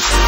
Thanks.